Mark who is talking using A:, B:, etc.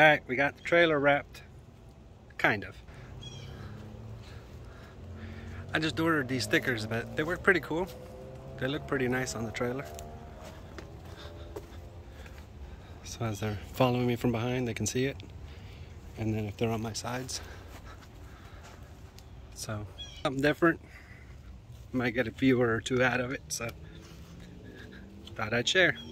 A: All right, we got the trailer wrapped, kind of. I just ordered these stickers, but they work pretty cool. They look pretty nice on the trailer. So as they're following me from behind, they can see it. And then if they're on my sides. So, something different. Might get a viewer or two out of it, so thought I'd share.